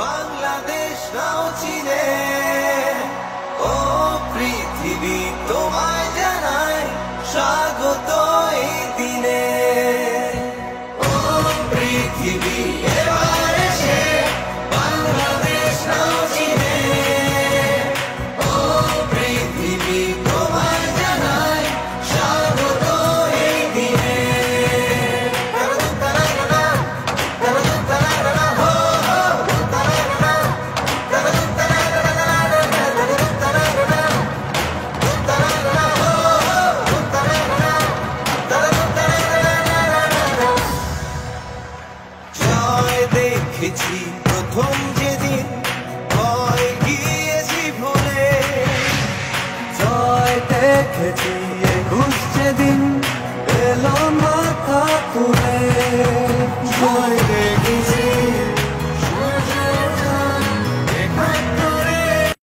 বাংলাদেশ নাও চিনে। ও পৃথিবী তোমায় জানায় স্বাগত দিনে। ও পৃথিবী এবার দেখেছি প্রথম যেদিন ভয় গিয়েছি ভুলে জয় দেখেছি একুশ